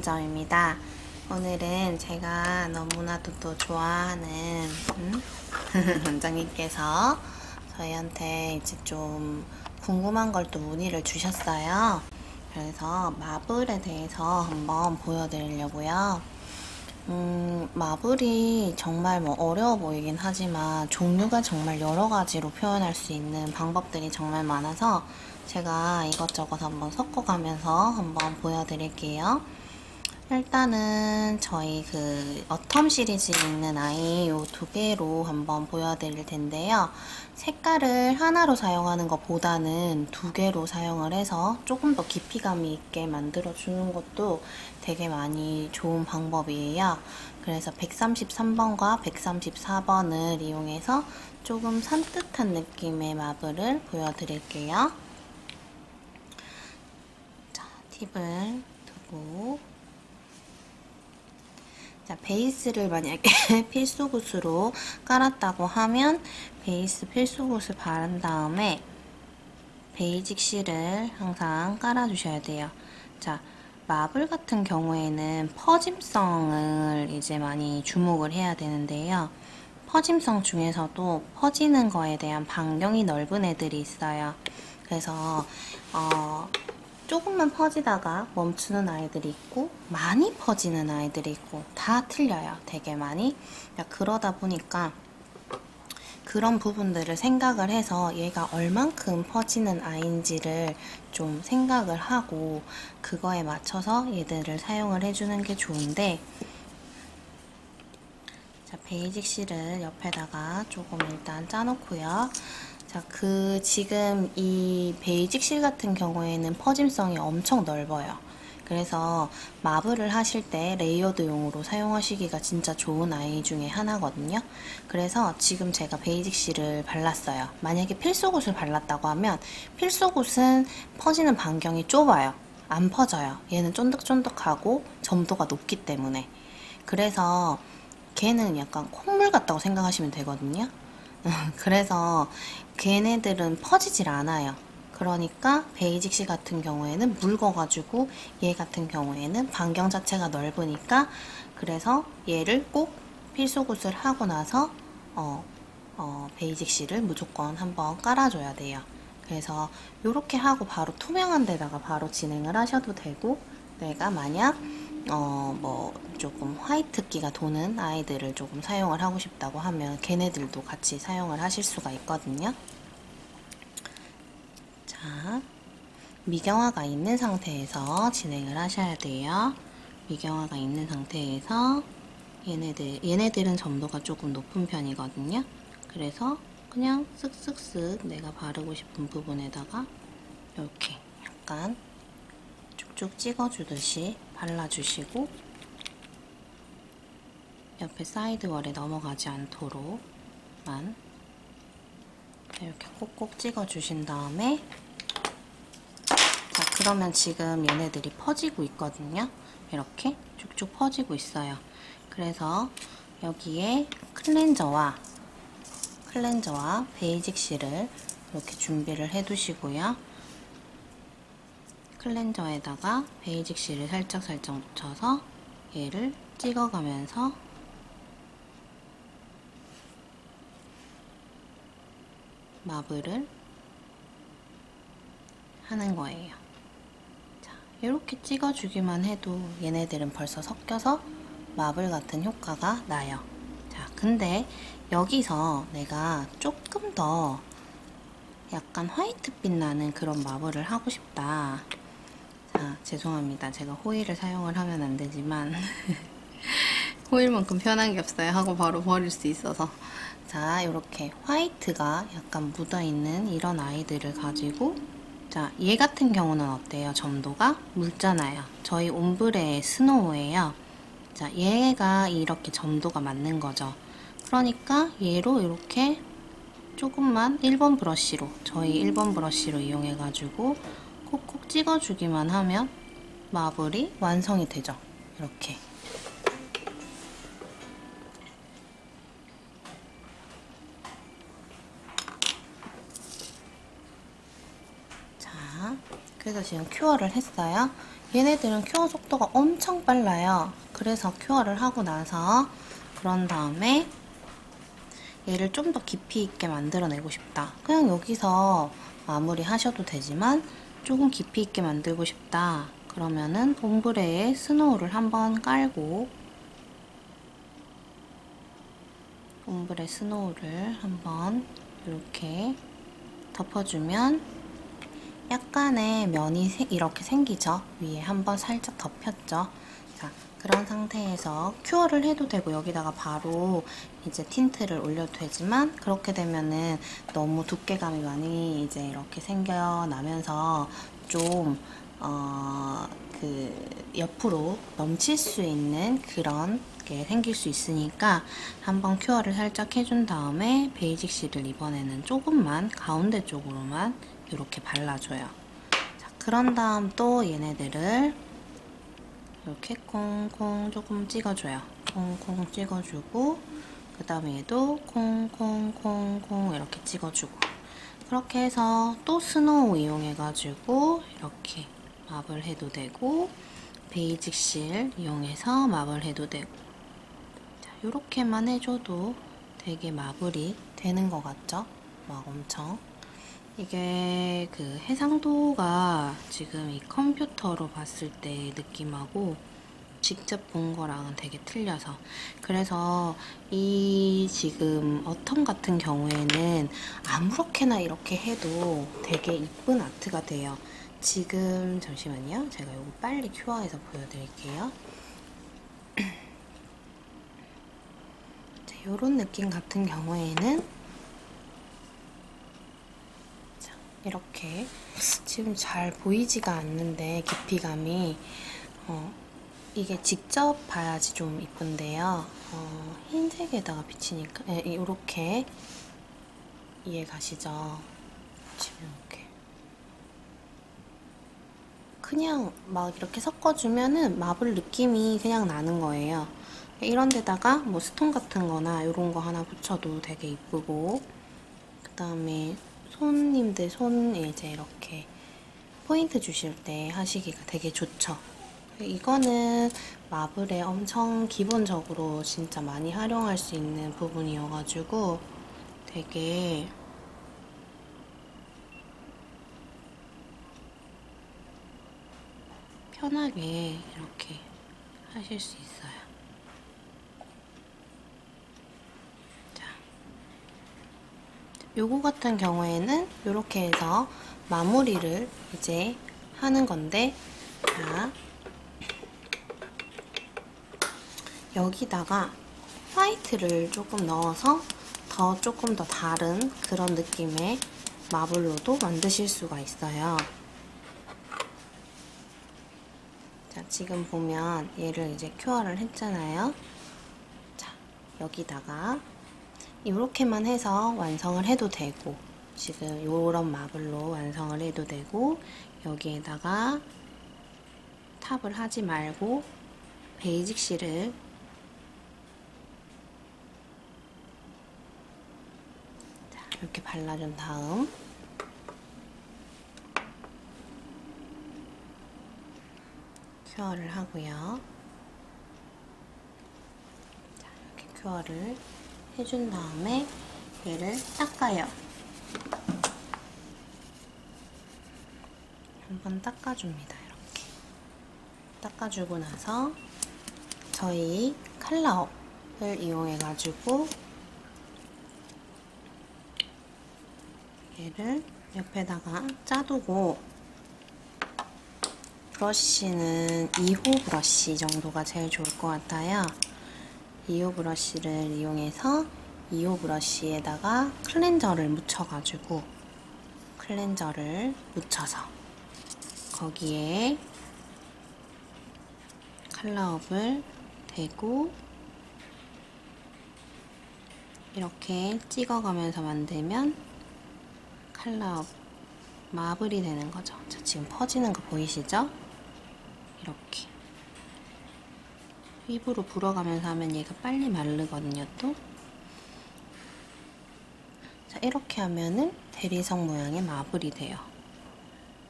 부산점입니다. 오늘은 제가 너무나도 또 좋아하는 음? 원장님께서 저희한테 이제 좀 궁금한 걸 또 문의를 주셨어요. 그래서 마블에 대해서 한번 보여드리려고요. 음, 마블이 정말 뭐 어려워 보이긴 하지만 종류가 정말 여러 가지로 표현할 수 있는 방법들이 정말 많아서 제가 이것저것 한번 섞어가면서 한번 보여드릴게요. 일단은 저희 그 어텀 시리즈에 있는 아이 이두 개로 한번 보여드릴 텐데요. 색깔을 하나로 사용하는 것보다는 두 개로 사용을 해서 조금 더 깊이감이 있게 만들어주는 것도 되게 많이 좋은 방법이에요. 그래서 133번과 134번을 이용해서 조금 산뜻한 느낌의 마블을 보여드릴게요. 자, 팁을 두고 자, 베이스를 만약에 필수굿으로 깔았다고 하면 베이스 필수굿을 바른 다음에 베이직 실을 항상 깔아주셔야 돼요. 자, 마블 같은 경우에는 퍼짐성을 이제 많이 주목을 해야 되는데요. 퍼짐성 중에서도 퍼지는 거에 대한 반경이 넓은 애들이 있어요. 그래서 어, 조금만 퍼지다가 멈추는 아이들이 있고 많이 퍼지는 아이들이 있고 다 틀려요. 되게 많이. 그러다 보니까 그런 부분들을 생각을 해서 얘가 얼만큼 퍼지는 아이인지를 좀 생각을 하고 그거에 맞춰서 얘들을 사용을 해주는 게 좋은데 자 베이직 실을 옆에다가 조금 일단 짜놓고요. 자, 그 지금 이 베이직 실 같은 경우에는 퍼짐성이 엄청 넓어요. 그래서 마블을 하실 때 layered용으로 사용하시기가 진짜 좋은 아이 중에 하나거든요. 그래서 지금 제가 베이직 실을 발랐어요. 만약에 필수굿을 발랐다고 하면 필수굿은 퍼지는 반경이 좁아요. 안 퍼져요. 얘는 쫀득쫀득하고 점도가 높기 때문에. 그래서 걔는 약간 콧물 같다고 생각하시면 되거든요. 그래서 걔네들은 퍼지질 않아요. 그러니까 베이직 실 같은 경우에는 묽어가지고 얘 같은 경우에는 반경 자체가 넓으니까 그래서 얘를 꼭 필수굿을 하고 나서 어, 어, 베이직 실을 무조건 한번 깔아줘야 돼요. 그래서 이렇게 하고 바로 투명한 데다가 바로 진행을 하셔도 되고 내가 만약 어, 뭐, 조금 화이트기가 도는 아이들을 조금 사용을 하고 싶다고 하면 걔네들도 같이 사용을 하실 수가 있거든요. 자, 미경화가 있는 상태에서 진행을 하셔야 돼요. 미경화가 있는 상태에서 얘네들, 얘네들은 점도가 조금 높은 편이거든요. 그래서 그냥 쓱쓱쓱 내가 바르고 싶은 부분에다가 이렇게 약간 쭉쭉 찍어주듯이 발라주시고 옆에 사이드월에 넘어가지 않도록만 이렇게 꼭꼭 찍어주신 다음에 자 그러면 지금 얘네들이 퍼지고 있거든요. 이렇게 쭉쭉 퍼지고 있어요. 그래서 여기에 클렌저와 클렌저와 베이직 실을 이렇게 준비를 해두시고요. 클렌저에다가 베이직 실을 살짝 살짝 묻혀서 얘를 찍어가면서 마블을 하는 거예요. 자, 이렇게 찍어주기만 해도 얘네들은 벌써 섞여서 마블 같은 효과가 나요. 자, 근데 여기서 내가 조금 더 약간 화이트빛 나는 그런 마블을 하고 싶다. 자, 죄송합니다. 제가 호일을 사용을 하면 안 되지만 호일만큼 편한 게 없어요. 하고 바로 버릴 수 있어서 자, 이렇게 화이트가 약간 묻어있는 이런 아이들을 가지고 자, 얘 같은 경우는 어때요? 점도가 묽잖아요. 저희 옴브레의 스노우예요. 자, 얘가 이렇게 점도가 맞는 거죠. 그러니까 얘로 이렇게 조금만 1번 브러쉬로 저희 1번 브러쉬로 이용해가지고 콕콕 찍어주기만 하면 마블이 완성이 되죠. 이렇게. 자, 그 그래서 지금 큐어를 했어요. 얘네들은 cure 속도가 엄청 빨라요. 그래서 cure를 하고 나서 그런 다음에 얘를 좀 더 깊이 있게 만들어내고 싶다. 그냥 여기서 마무리 하셔도 되지만 조금 깊이 있게 만들고 싶다. 그러면은 옴브레에 스노우를 한번 깔고 옴브레 스노우를 한번 이렇게 덮어주면 약간의 면이 세- 이렇게 생기죠. 위에 한번 살짝 덮였죠. 자, 그런 상태에서 cure를 해도 되고 여기다가 바로 이제 틴트를 올려도 되지만 그렇게 되면은 너무 두께감이 많이 이제 이렇게 생겨나면서 좀 어, 그 옆으로 넘칠 수 있는 그런 게 생길 수 있으니까 한번 cure를 살짝 해준 다음에 basic seal을 이번에는 조금만 가운데 쪽으로만 이렇게 발라줘요. 자, 그런 다음 또 얘네들을 이렇게 콩콩 조금 찍어줘요. 콩콩 찍어주고 그 다음에 얘도 콩콩콩콩 이렇게 찍어주고 그렇게 해서 또 snow 이용해가지고 이렇게 marble 해도 되고 베이직 실 이용해서 맙을 해도 되고 자, 이렇게만 해줘도 되게 마블이 되는 것 같죠? 막 엄청 이게 그 해상도가 지금 이 컴퓨터로 봤을 때 느낌하고 직접 본 거랑은 되게 틀려서 그래서 이 지금 어텀 같은 경우에는 아무렇게나 이렇게 해도 되게 이쁜 아트가 돼요. 지금 잠시만요. 제가 이거 빨리 큐어해서 보여드릴게요. 자, 이런 느낌 같은 경우에는 자, 이렇게 지금 잘 보이지가 않는데 깊이감이 어, 이게 직접 봐야지 좀 이쁜데요. 어, 흰색에다가 비치니까 예, 이렇게 이해 가시죠? 지금 이렇게 그냥 막 이렇게 섞어주면은 마블 느낌이 그냥 나는 거예요. 이런 데다가 뭐 스톤 같은 거나 이런 거 하나 붙여도 되게 이쁘고 그 다음에 손님들 손에 이제 이렇게 포인트 주실 때 하시기가 되게 좋죠. 이거는 마블에 엄청 기본적으로 진짜 많이 활용할 수 있는 부분이어가지고 되게 편하게 이렇게 하실 수 있어요. 자, 요거 같은 경우에는 이렇게 해서 마무리를 이제 하는 건데, 자, 여기다가 화이트를 조금 넣어서 더 조금 더 다른 그런 느낌의 마블로도 만드실 수가 있어요. 자, 지금 보면 얘를 이제 큐어를 했잖아요. 자, 여기다가 이렇게만 해서 완성을 해도 되고 지금 요런 마블로 완성을 해도 되고 여기에다가 top을 하지 말고 basic seal을 자, 이렇게 발라준 다음 cure를 하고요. 자, 이렇게 cure를 해준 다음에 얘를 닦아요. 한번 닦아줍니다. 이렇게. 닦아주고 나서 저희 칼라업을 이용해가지고 얘를 옆에다가 짜두고 브러쉬는 2호 브러쉬 정도가 제일 좋을 것 같아요. 2호 브러쉬를 이용해서 2호 브러쉬에다가 클렌저를 묻혀가지고 클렌저를 묻혀서 거기에 칼라업을 대고 이렇게 찍어가면서 만들면 칼라업 마블이 되는 거죠. 자, 지금 퍼지는 거 보이시죠? 이렇게 휘브로 불어가면서 하면 얘가 빨리 마르거든요, 또. 자, 이렇게 하면은 대리석 모양의 marble이 돼요.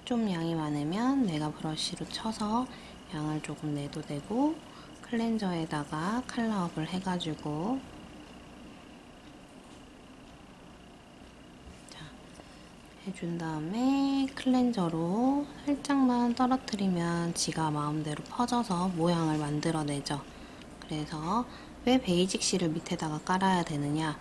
좀 양이 많으면 내가 브러쉬로 쳐서 양을 조금 내도 되고 클렌저에다가 color up을 해가지고 해준 다음에 클렌저로 살짝만 떨어뜨리면 지가 마음대로 퍼져서 모양을 만들어내죠. 그래서 왜 basic seal을 밑에다가 깔아야 되느냐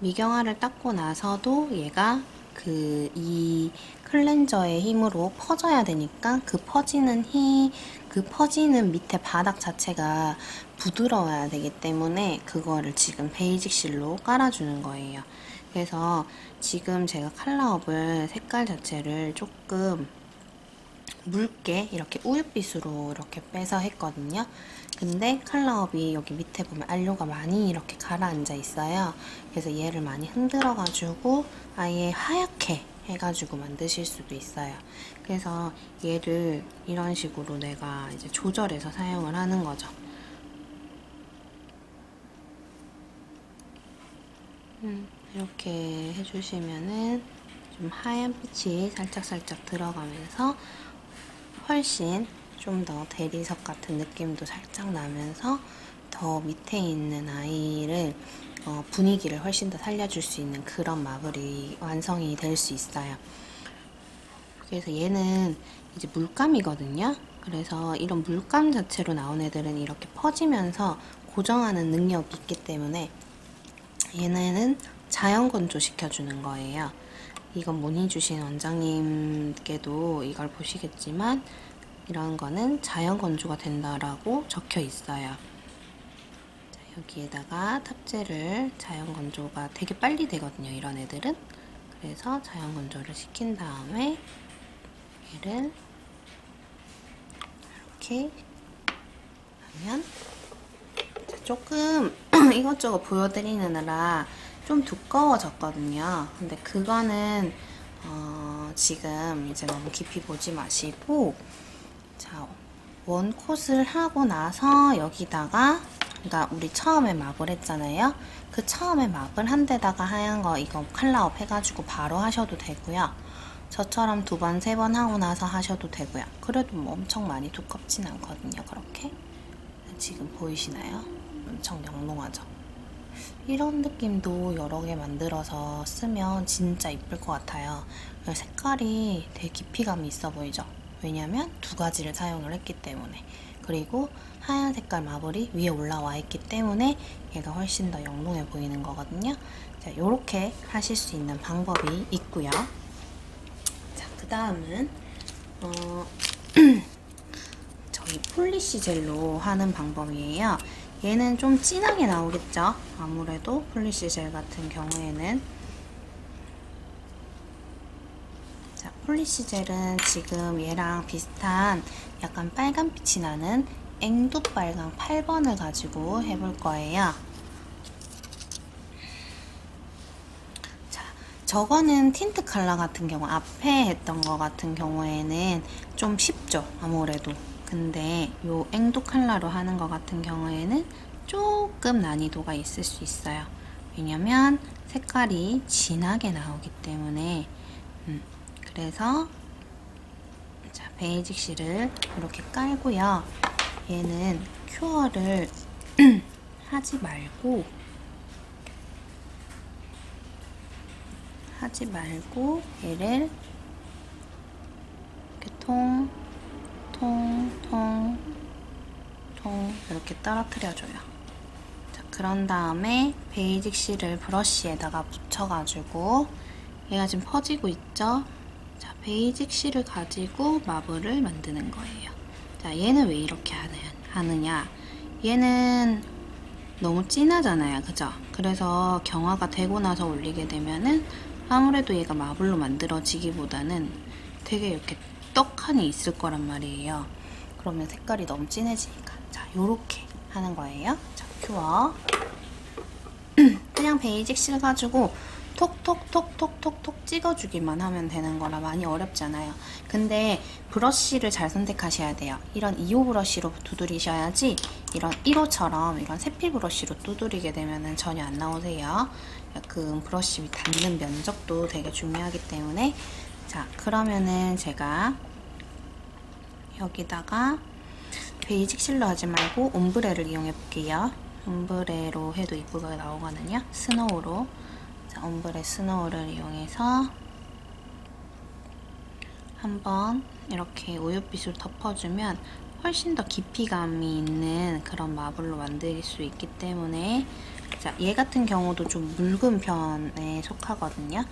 미경화를 닦고 나서도 얘가 그 이 클렌저의 힘으로 퍼져야 되니까 그 퍼지는 힘, 그 퍼지는 밑에 바닥 자체가 부드러워야 되기 때문에 그거를 지금 basic seal로 깔아주는 거예요. 그래서 지금 제가 color up을 색깔 자체를 조금 묽게 이렇게 우윳빛으로 이렇게 빼서 했거든요. 근데 컬러업이 여기 밑에 보면 안료가 많이 이렇게 가라앉아 있어요. 그래서 얘를 많이 흔들어가지고 아예 하얗게 해가지고 만드실 수도 있어요. 그래서 얘를 이런 식으로 내가 이제 조절해서 사용을 하는 거죠. 음, 이렇게 해주시면은 좀 하얀 빛이 살짝살짝 들어가면서 훨씬 좀 더 대리석 같은 느낌도 살짝 나면서 더 밑에 있는 아이를 어, 분위기를 훨씬 더 살려줄 수 있는 그런 마블이 완성이 될 수 있어요. 그래서 얘는 이제 물감이거든요. 그래서 이런 물감 자체로 나온 애들은 이렇게 퍼지면서 고정하는 능력이 있기 때문에 얘네는 자연 건조 시켜주는 거예요. 이건 문의 주신 원장님께도 이걸 보시겠지만 이런 거는 자연 건조가 된다라고 적혀 있어요. 자, 여기에다가 탑재를 자연 건조가 되게 빨리 되거든요. 이런 애들은. 그래서 자연 건조를 시킨 다음에 얘를 이렇게 하면 조금 이것저것 보여드리느라 좀 두꺼워졌거든요. 근데 그거는 어, 지금 이제 너무 깊이 보지 마시고 자 원 콧을 하고 나서 여기다가 그러니까 우리 처음에 마블 했잖아요. 그 처음에 마블 한 데다가 하얀 거 이거 컬러업 해가지고 바로 하셔도 되고요. 저처럼 두 번, 세 번 하고 나서 하셔도 되고요. 그래도 뭐 엄청 많이 두껍진 않거든요. 그렇게 지금 보이시나요? 엄청 영롱하죠? 이런 느낌도 여러 개 만들어서 쓰면 진짜 이쁠 것 같아요. 색깔이 되게 깊이감이 있어 보이죠? 왜냐면 두 가지를 사용을 했기 때문에 그리고 하얀 색깔 마블이 위에 올라와 있기 때문에 얘가 훨씬 더 영롱해 보이는 거거든요. 자, 이렇게 하실 수 있는 방법이 있고요. 자, 그 다음은 어, 저희 polish gel로 하는 방법이에요. 얘는 좀 진하게 나오겠죠? 아무래도 polish gel 같은 경우에는 자, polish gel은 지금 얘랑 비슷한 약간 빨간빛이 나는 앵두 빨강 8번을 가지고 해볼 거예요. 자, 저거는 틴트 컬러 같은 경우 앞에 했던 거 같은 경우에는 좀 쉽죠 아무래도 근데 요 앵두 컬러로 하는 것 같은 경우에는 조금 난이도가 있을 수 있어요. 왜냐면 색깔이 진하게 나오기 때문에 음, 그래서 자 basic seal을 이렇게 깔고요. 얘는 cure를 하지 말고 하지 말고 얘를 이렇게 통 통, 통, 통 이렇게 떨어뜨려줘요. 자, 그런 다음에 basic seal을 브러쉬에다가 묻혀가지고 얘가 지금 퍼지고 있죠? 자, basic seal을 가지고 marble을 만드는 거예요. 자, 얘는 왜 이렇게 하느냐? 얘는 너무 진하잖아요. 그죠? 그래서 경화가 되고 나서 올리게 되면은 아무래도 얘가 마블로 만들어지기보다는 되게 이렇게 떡하니 있을 거란 말이에요. 그러면 색깔이 너무 진해지니까. 자, 요렇게 하는 거예요. 자, 큐어. 그냥 베이직 실 가지고 톡톡톡톡톡톡 찍어주기만 하면 되는 거라 많이 어렵잖아요. 근데 브러쉬를 잘 선택하셔야 돼요. 이런 2호 브러쉬로 두드리셔야지 이런 1호처럼 이런 세필 브러쉬로 두드리게 되면 전혀 안 나오세요. 그 브러쉬 닿는 면적도 되게 중요하기 때문에 자, 그러면은 제가 여기다가 basic seal로 하지 말고 ombre를 이용해 볼게요. ombre로 해도 이쁘게 나오거든요. snow로. 자, ombre snow를 이용해서 한번 이렇게 우유빛으로 덮어주면 훨씬 더 깊이감이 있는 그런 marble로 만들 수 있기 때문에 자, 얘 같은 경우도 좀 묽은 편에 속하거든요.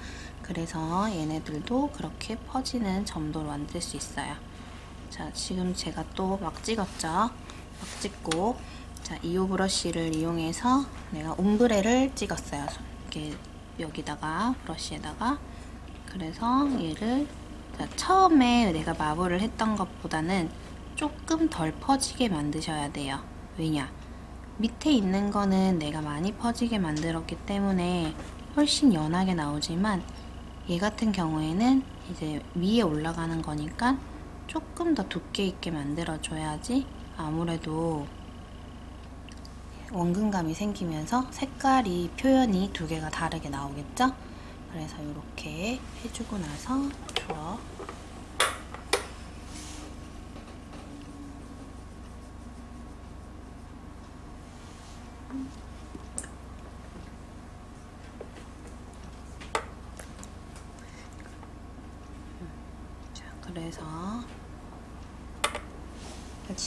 그래서 얘네들도 그렇게 퍼지는 점도로 만들 수 있어요. 자, 지금 제가 또 막 찍었죠? 막 찍고 자, 이오 브러쉬를 이용해서 내가 옴브레를 찍었어요. 이렇게 여기다가 브러쉬에다가 그래서 얘를 자, 처음에 내가 마블을 했던 것보다는 조금 덜 퍼지게 만드셔야 돼요. 왜냐? 밑에 있는 거는 내가 많이 퍼지게 만들었기 때문에 훨씬 연하게 나오지만 얘 같은 경우에는 이제 위에 올라가는 거니까 조금 더 두께 있게 만들어 줘야지 아무래도 원근감이 생기면서 색깔이 표현이 두 개가 다르게 나오겠죠? 그래서 이렇게 해주고 나서 줘. 자, 그래서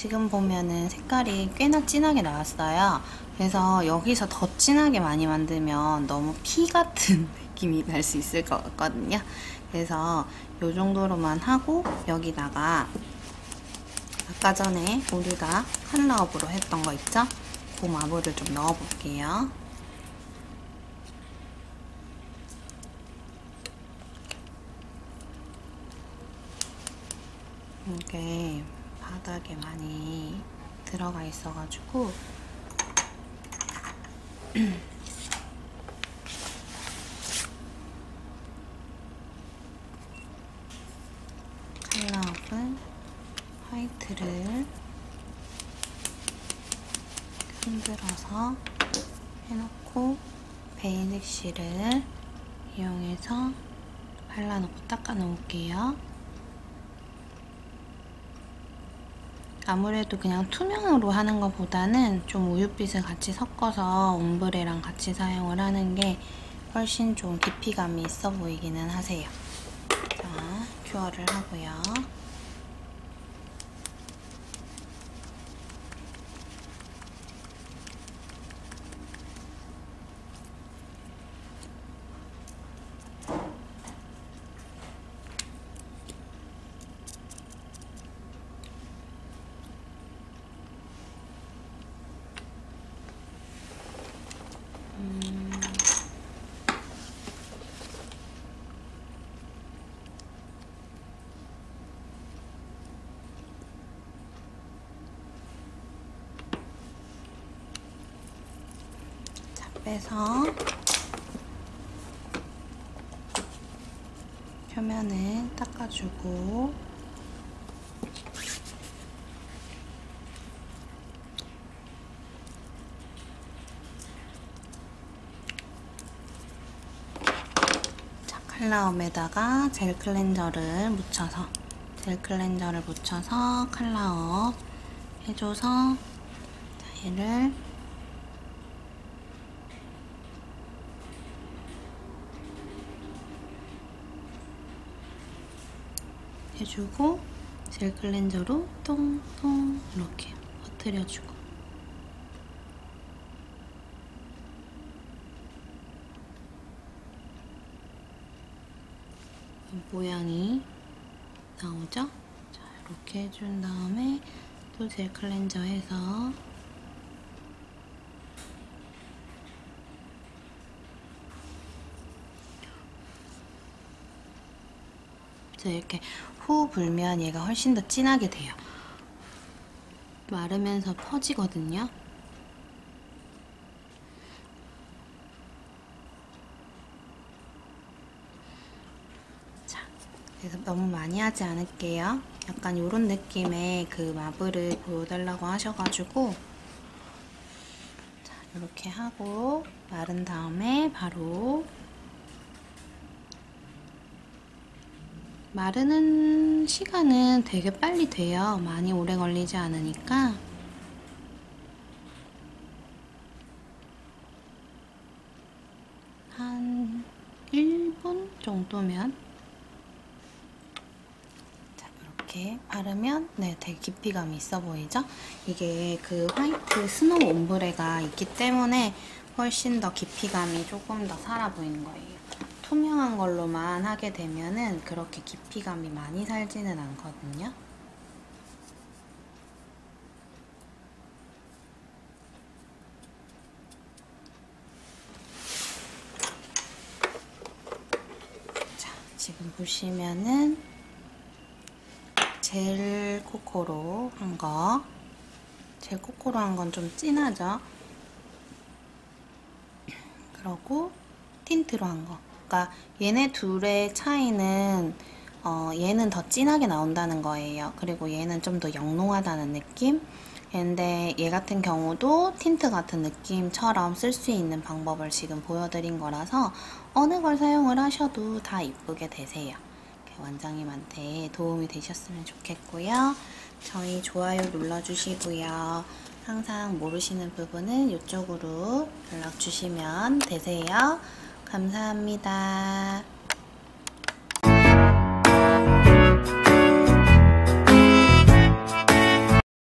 지금 보면은 색깔이 꽤나 진하게 나왔어요. 그래서 여기서 더 진하게 많이 만들면 너무 피 같은 느낌이 날 수 있을 것 같거든요. 그래서 이 정도로만 하고 여기다가 아까 전에 우리가 컬러업으로 했던 거 있죠? 그 마블을 좀 넣어볼게요. 이게 바닥에 많이 들어가 있어가지고 컬러업은 화이트를 흔들어서 해놓고 베이직 실을 이용해서 발라놓고 닦아 놓을게요. 아무래도 그냥 투명으로 하는 것보다는 좀 우유빛을 같이 섞어서 옴브레랑 같이 사용을 하는 게 훨씬 좀 깊이감이 있어 보이기는 하세요. 자, 큐어를 하고요. 자, 빼서 표면을 닦아주고 자, 칼라업에다가 젤 클렌저를 묻혀서 젤 클렌저를 묻혀서 칼라업 해줘서 자, 얘를 해주고 젤 클렌저로 똥똥 이렇게 퍼뜨려주고 모양이 나오죠? 자 이렇게 해준 다음에 또 젤 클렌저 해서 그래서 이렇게 후 불면 얘가 훨씬 더 진하게 돼요. 마르면서 퍼지거든요. 자, 그래서 너무 많이 하지 않을게요. 약간 이런 느낌의 그 마블을 보여달라고 하셔가지고 자, 이렇게 하고 마른 다음에 바로 마르는 시간은 되게 빨리 돼요. 많이 오래 걸리지 않으니까. 한 1분 정도면 자, 이렇게 바르면 네, 되게 깊이감이 있어 보이죠? 이게 그 화이트 snow ombre가 있기 때문에 훨씬 더 깊이감이 조금 더 살아 보이는 거예요. 투명한 걸로만 하게 되면은 그렇게 깊이감이 많이 살지는 않거든요. 자, 지금 보시면은 젤 코코로 한 거. 젤 코코로 한 건 좀 진하죠? 그러고 틴트로 한 거. 그러니까 얘네 둘의 차이는 어, 얘는 더 진하게 나온다는 거예요. 그리고 얘는 좀 더 영롱하다는 느낌? 근데 얘 같은 경우도 틴트 같은 느낌처럼 쓸 수 있는 방법을 지금 보여드린 거라서 어느 걸 사용을 하셔도 다 이쁘게 되세요. 원장님한테 도움이 되셨으면 좋겠고요. 저희 좋아요 눌러주시고요. 항상 모르시는 부분은 이쪽으로 연락 주시면 되세요. 감사합니다.